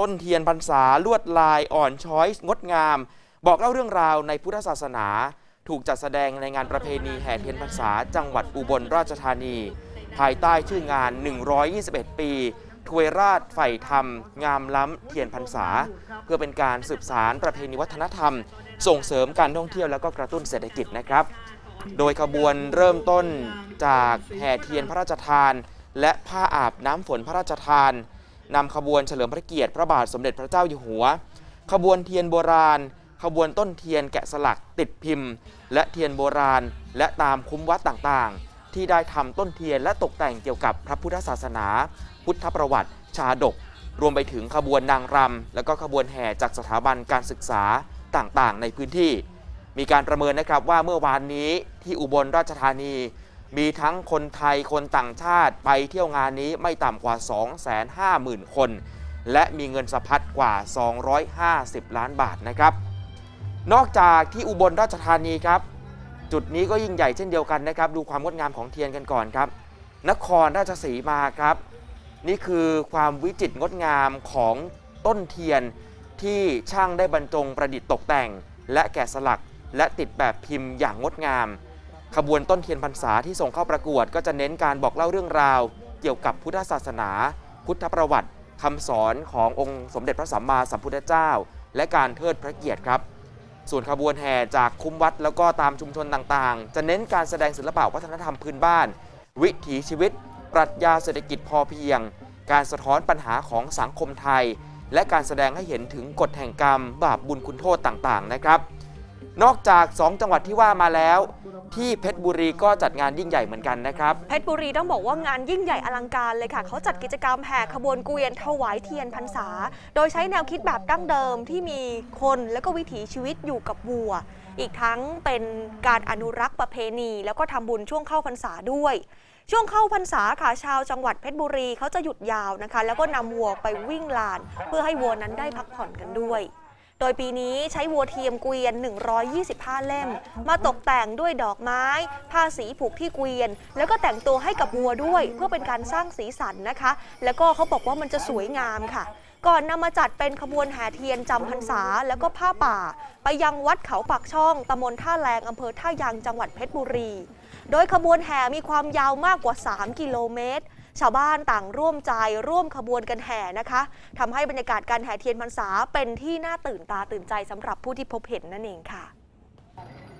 ต้นเทียนพรรษาลวดลายอ่อนช้อยงดงาม บอกเล่าเรื่องราวในพุทธศาสนา ถูกจัดแสดงในงานประเพณีแห่เทียนพรรษา จังหวัดอุบลราชธานี ภายใต้ชื่องาน 121 ปีทวยราชใฝ่ธรรม งามล้ำเทียนพรรษา เพื่อเป็นการสืบสารประเพณีวัฒนธรรม ส่งเสริมการท่องเที่ยวและก็กระตุ้นเศรษฐกิจนะครับ โดยขบวนเริ่มต้นจากแห่เทียนพระราชทาน และผ้าอาบน้ำฝนพระราชทาน นำขบวนเฉลิมพระเกียรติพระบาทสมเด็จพระเจ้าอยู่หัว ขบวนเทียนโบราณ ขบวนต้นเทียนแกะสลักติดพิมพ์ และเทียนโบราณ และตามคุ้มวัดต่างๆ ที่ได้ทำต้นเทียนและตกแต่งเกี่ยวกับพระพุทธศาสนา พุทธประวัติ ชาดก รวมไปถึงขบวนนางรำและก็ขบวนแห่จากสถาบันการศึกษาต่างๆ ในพื้นที่ มีการประเมินนะครับว่าเมื่อวานนี้ที่อุบลราชธานี มีทั้งคนไทยคนต่างชาติไปเที่ยวงานนี้ไม่ต่ำกว่า 250,000 คน และมีเงินสะพัดกว่า 250 ล้านบาทนะครับ นอกจากที่อุบลราชธานีครับ จุดนี้ก็ยิ่งใหญ่เช่นเดียวกันนะครับ ดูความงดงามของเทียนกันก่อนครับ นครราชสีมาครับ นี่คือความวิจิตรงดงามของต้นเทียนที่ช่างได้บรรจงประดิษฐ์ตกแต่ง และแกะสลักและติดแบบพิมพ์อย่างงดงาม ขบวนต้นเทียนพรรษาที่ส่งเข้าประกวด ก็จะเน้นการบอกเล่าเรื่องราว เกี่ยวกับพุทธศาสนา พุทธประวัติคำสอนขององค์สมเด็จพระสัมมาสัมพุทธเจ้า และการเทิดพระเกียรติครับ ส่วนขบวนแห่จากคุ้มวัดแล้วก็ตามชุมชนต่างๆ จะเน้นการแสดงศิลปะวัฒนธรรมพื้นบ้าน วิถีชีวิต ปรัชญาเศรษฐกิจพอเพียง การสะท้อนปัญหาของสังคมไทย และการแสดงให้เห็นถึงกฎแห่งกรรม บาปบุญคุณโทษต่างๆ นะครับ นอกจาก 2 จังหวัดที่ว่ามาแล้ว ที่เพชรบุรีก็จัดงานยิ่งใหญ่เหมือนกันนะครับ เพชรบุรีต้องบอกว่างานยิ่งใหญ่อลังการเลยค่ะ เขาจัดกิจกรรมแห่ขบวนเกวียนถวายเทียนพรรษา โดยใช้แนวคิดแบบดั้งเดิมที่มีคนและก็วิถีชีวิตอยู่กับวัว อีกทั้งเป็นการอนุรักษ์ประเพณี แล้วก็ทำบุญช่วงเข้าพรรษาด้วยช่วงเข้าพรรษาค่ะชาวจังหวัดเพชรบุรีเขาจะหยุดยาวนะคะ แล้วก็นำวัวไปวิ่งลาน เพื่อให้วัวนั้นได้พักผ่อนกันด้วย โดยปีนี้ใช้วัวเทียมเกวียน 125 เล่ม มาตกแต่งด้วยดอกไม้ ผ้าสีผูกที่เกวียน แล้วก็แต่งตัวให้กับวัวด้วย เพื่อเป็นการสร้างสีสันนะคะ แล้วก็เขาบอกว่ามันจะสวยงามค่ะ ก่อนนำมาจัดเป็นขบวนแห่เทียนจำพรรษา แล้วก็ผ้าป่า ไปยังวัดเขาปากช่องตำบลท่าแรงอำเภอท่ายางจังหวัดเพชรบุรี โดยขบวนแห่มีความยาวมากกว่า 3 กิโลเมตร ชาวบ้านต่างร่วมใจร่วมขบวนกันแห่นะคะทำให้บรรยากาศการแห่เทียนพรรษาเป็นที่น่าตื่นตาตื่นใจสำหรับผู้ที่พบเห็นนั่นเองค่ะ